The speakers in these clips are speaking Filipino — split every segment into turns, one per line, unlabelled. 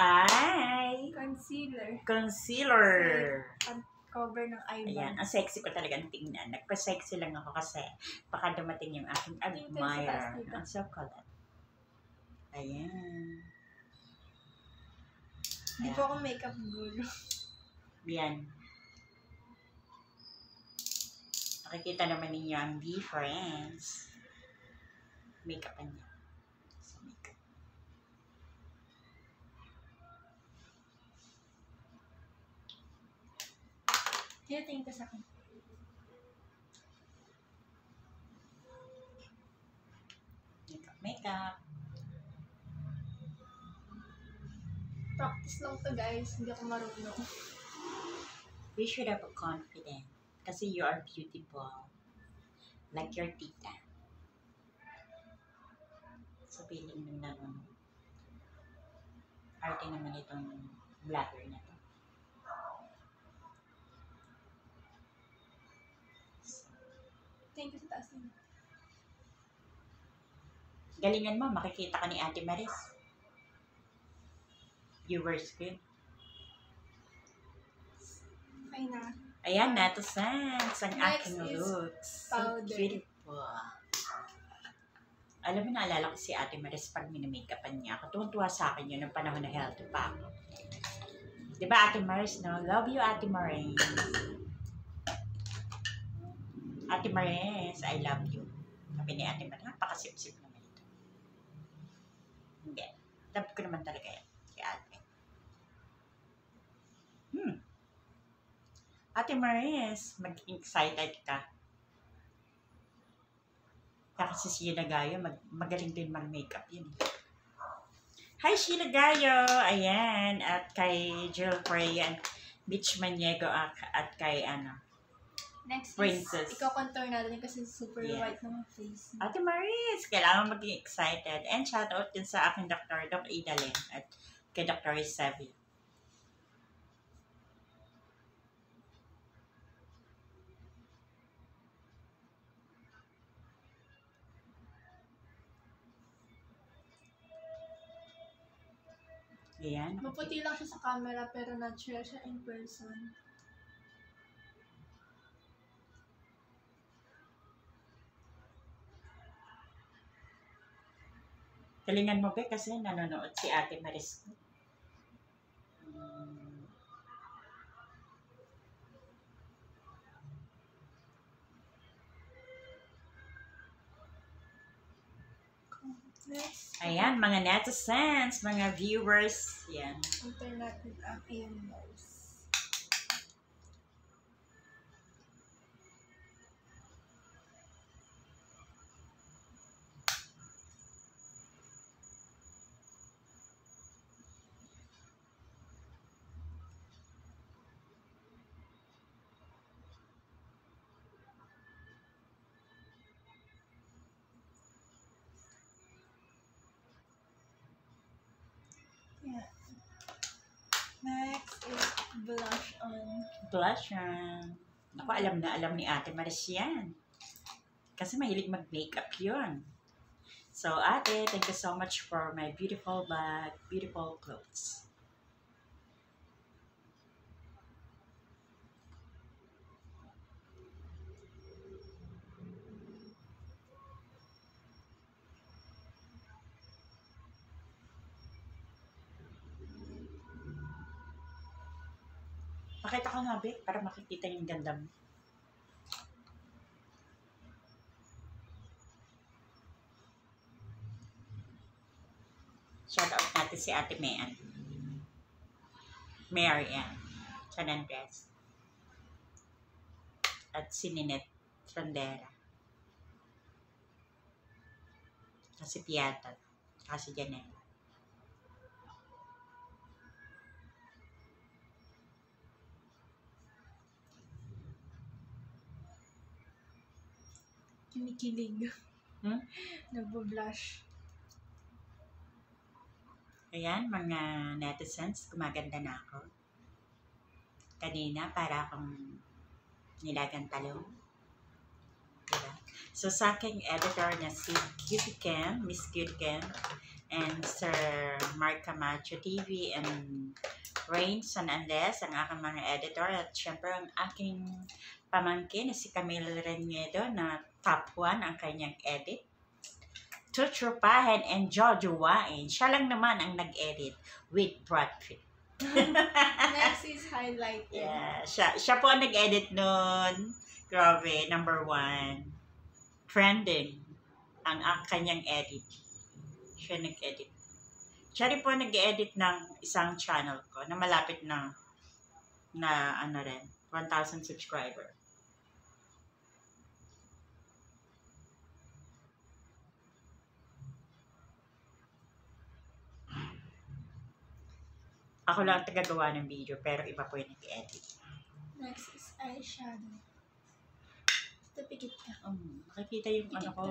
ay
Concealer.
concealer.
Cover ng eye
Ayan, ang sexy ko talaga tingnan. Nagpa-sexy lang ako kasi baka dumating yung aking admirer.
dito.
Ang so kulit. Ayan.
Hindi po ako makeup guru.
Yan. Nakikita naman ninyo ang difference. Makeup niya. Sa makeup.
Tinatingin ka sa akin.
Makeup, makeup.
Practice lang to guys. Hindi ako marunong.
You should have a confidence. Kasi you are beautiful. Like your tita. Sa feeling nung naman. Arte naman itong vlogger na to. Galingan mo, makikita ka ni Ate Maris. Viewers ko yun.
Okay na.
Ayan, nato sense ang aking looks. So beautiful. Alam mo, naalala ko si Ate Maris pag minimakeupan niya ako. Tuwan-tuwa sa akin yun ng panahon na healthy pa ako. Di ba, Ate Maris, no? Love you, Ate Maris. Ate Maris, I love you. Sabi ni Ate Maris, napakasip-sip ito. Hindi. Love ko naman talaga yan. Si Ate. Hmm. Ate Maris, maging excited ka. Kasi si Sheila Gayo, mag, magaling din mag-makeup yun. Hi, Sheila Gayo! Ayan, at kay Jill Freya, Beach Maniego, at, at kay ano,
Next
Princess.
is, ikaw-contour natin kasi super
Yeah.
white ng face.
Ate Maris, kailangan maging excited. And shout out din sa aking doktor, Doc Idalin, at kay Dr. Sevi. Ayan.
Maputi lang siya sa camera pero natural siya in person.
Galingan mo ba kasi nanonood si Ate Maris. Hmm. Ayan, mga netizens, mga viewers. Yan.
contour natin ang iyong blush on.
Blush yan. Ako, alam na alam ni Ate Maris yan. Kasi mahilig mag-makeup yun. So, ate, thank you so much for my beautiful bag, beautiful clothes. Pakita ko nga, Bek, para makikita yung ganda mo. Shout out natin si Ate Mayan. Mary Ann. San Andres. At si Ninette Trondera. Kasi Piata. Kasi Janela.
Kinikilig.
Hmm?
Nagbo-blush.
Ayan, mga netizens, gumaganda na ako. Kanina, para akong nilagang talong. Diba? So, sa aking editor na si Cutie Ken, Miss Cutie Ken, and Sir Mark Camacho TV and Rain San Andres, ang aking mga editor at syempre ang aking pamangkin na si Camille Renedo na top 1 ang kanyang edit. Tutrupahin and jojowain. Siya lang naman ang nag-edit with Brad Pitt.
Next is highlighted.
Yeah, siya, siya po ang nag-edit nun. Grabe, number one. Trending ang, ang kanyang edit. Siya nag-edit. Siya rin po nag-edit ng isang channel ko na malapit na na ano rin, 1,000 subscriber. Ako lang ang tagagawa ng video, pero iba po yung nag-edit.
Next is eyeshadow. Ito, pikit ka.
Um, nakikita yung ano ko.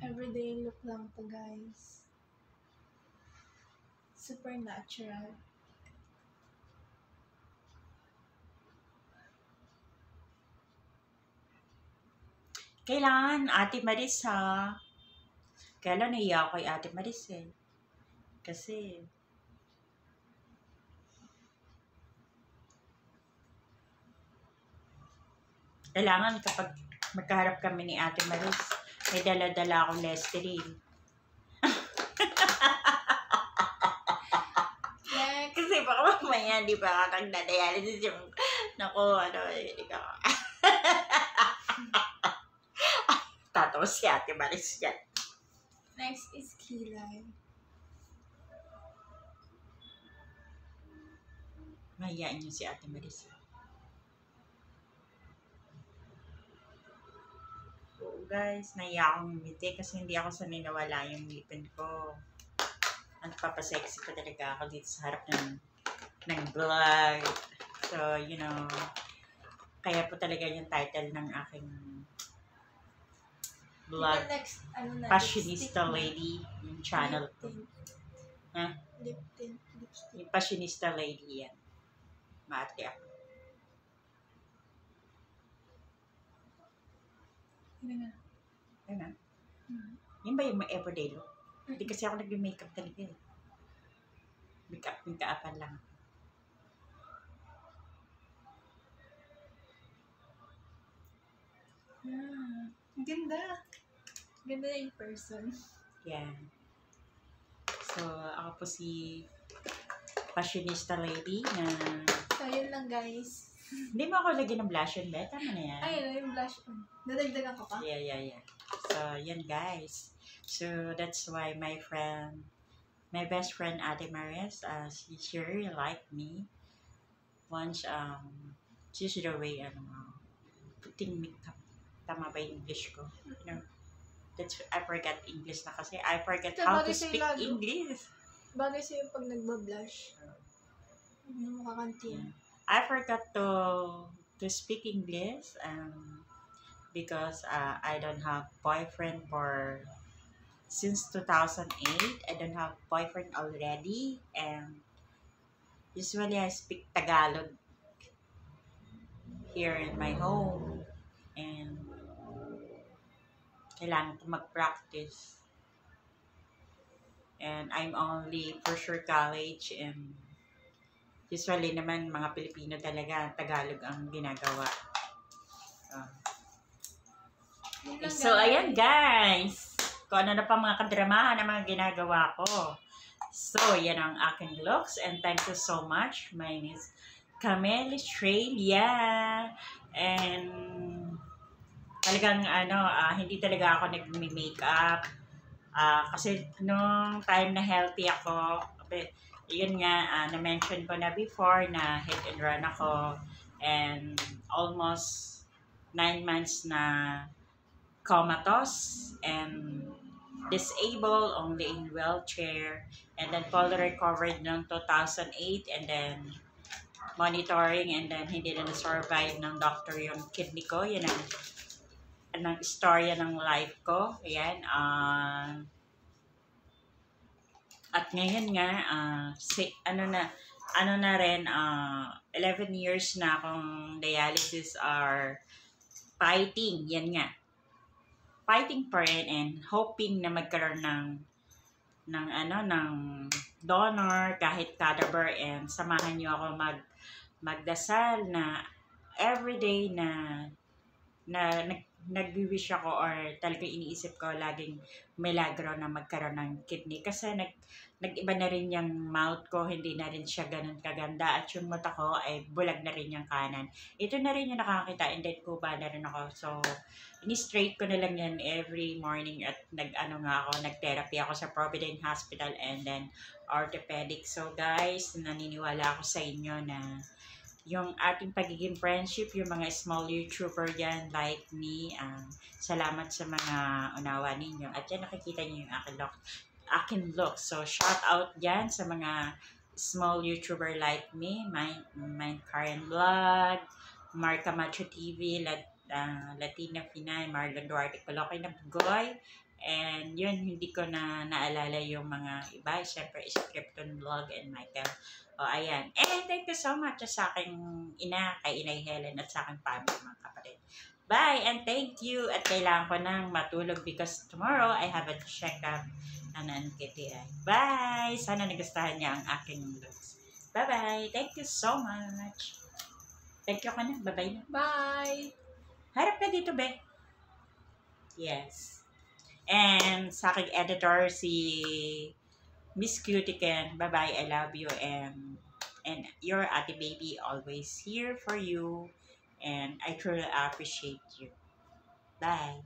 Everyday look lang to guys. Supernatural.
Kailangan, Ate Maris ha. Kailan naiya ako kay Ate Maris eh. Kasi, kailangan kapag magkaharap kami ni Ate Maris, may dala-dala akong Listerine. Kasi baka mamaya, di ba, kang nadialysis yung, naku, ano, hindi ka. Tatawa si Ate Maris yan.
Next is kilay.
Mahiyaan niyo si Ate Maris. Oo guys, nahiya akong ngumiti kasi hindi ako sanay nawala yung ngipin ko. Ang papasexy ko talaga ako dito sa harap ng, ng vlog. So, you know, kaya po talaga yung title ng aking vlog.
Next, ano na, na.
Lady, yung channel ko. Ha?
Lip tint, lipstick.
Yung Fashionista Lady yan. Maate ako.
Ano nga?
Ayun na.
Hmm.
Yun ba yung everyday look? Hindi kasi ako nag-makeup talaga eh. Makeup, make-upan lang.
Ah, ang ganda. Ganda na in person.
Yan. So, ako po si fashionista lady na...
So, yun lang guys.
Hindi mo ako lagyan ng blush yun, be? Tama na yan.
Ay, ano yung blush on. Nadagdagan ko pa.
Yeah, yeah, yeah. So, yan guys. So, that's why my friend, my best friend Ate Maris, uh, she, she really liked me. Once, um, she's the way, ano, uh, putting makeup. Tama ba yung English ko? You know, that's, I forgot English na kasi. I forgot
Ito,
how to speak
lalo.
English.
Bagay sa'yo pag nagbablush. Ano mo kakantin.
I forgot to to speak English um, because uh, I don't have boyfriend for since 2008. I don't have boyfriend already and usually I speak Tagalog here in my home and kailangan ko mag-practice. And I'm only for sure college and usually naman mga Pilipino talaga Tagalog ang ginagawa. Ah. So,
guys.
ayan guys. Kung ano na pa mga kadramahan na mga ginagawa ko. So, yan ang aking looks. And thank you so much. My name is Camille Australia. And talagang ano, ah, hindi talaga ako nag-makeup. Ah, kasi nung time na healthy ako, yun nga, ah, na-mention ko na before na hit and run ako. And almost nine months na comatose and disabled, only in wheelchair, and then fully recovered noong 2008, and then monitoring, and then hindi na na-survive ng doctor yung kidney ko. Yan ang, ang istorya ng life ko. Ayan. ah at ngayon nga, ah, si, ano na, ano na rin, ah 11 years na akong dialysis are fighting. Yan nga fighting pa rin and hoping na magkaroon ng ng ano ng donor kahit cadaver and samahan niyo ako mag magdasal na everyday na na nag, nag-wish ako or talaga iniisip ko laging milagro na magkaroon ng kidney kasi nag nag-iba na rin yung mouth ko, hindi na rin siya ganun kaganda at yung mata ko ay bulag na rin yung kanan. Ito na rin yung nakakita and then kuba na rin ako. So, ini-straight ko na lang yan every morning at nag-ano nga ako, nag-therapy ako sa Providence Hospital and then orthopedic. So, guys, naniniwala ako sa inyo na yung ating pagiging friendship, yung mga small YouTuber yan like me, um, salamat sa mga unawa ninyo. At yan nakikita niyo yung aking look akin look. So, shout out dyan sa mga small YouTuber like me, my, my Karen Vlog, Marca Macho TV, Lat, uh, Latina Pinay, Marlon Duarte, Kolokoy na Bugoy, and yun, hindi ko na naalala yung mga iba. Siyempre, is Krypton Vlog and Michael. O, oh, ayan. And thank you so much sa aking ina, kay Inay Helen, at sa aking family, mga kapatid. Bye, and thank you. At kailangan ko nang matulog because tomorrow I have a check-up Kitty ay. Bye! Sana nagustuhan niya ang aking looks. Bye-bye! Thank you so much! Thank you ka na. Bye-bye na.
Bye!
Harap ka dito, be. Yes. And sa aking editor, si Miss Cutiken. Bye-bye. I love you. And, and your ate baby always here for you. And I truly appreciate you. Bye.